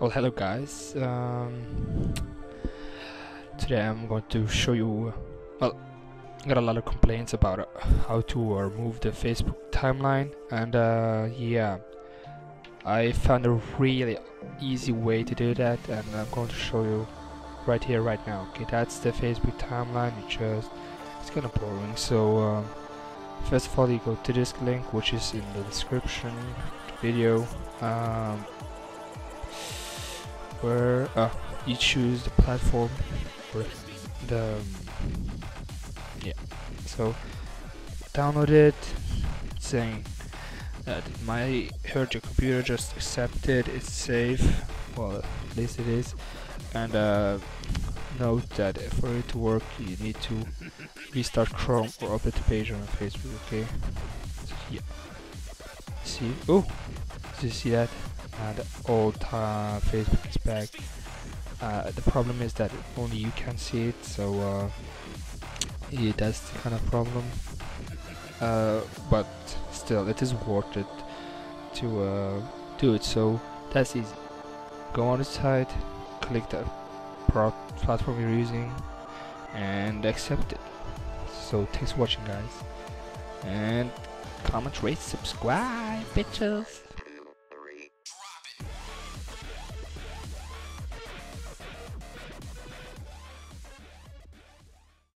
Well, hello guys. Um, today I'm going to show you. Well, I got a lot of complaints about uh, how to remove the Facebook timeline, and uh, yeah, I found a really easy way to do that, and I'm going to show you right here, right now. Okay, that's the Facebook timeline. You just it's kind of boring. So um, first of all, you go to this link, which is in the description video. Um, where uh, you choose the platform or the yeah so download it saying that it might hurt your computer just accept it it's safe well at least it is and uh, note that for it to work you need to restart Chrome or update the page on Facebook okay? Yeah. See? Oh did you see that and old uh, Facebook is back. Uh, the problem is that only you can see it, so uh, yeah, that's the kind of problem. Uh, but still, it is worth it to uh, do it. So that's easy. Go on the site, click the platform you're using, and accept it. So thanks for watching, guys, and comment, rate, subscribe, bitches.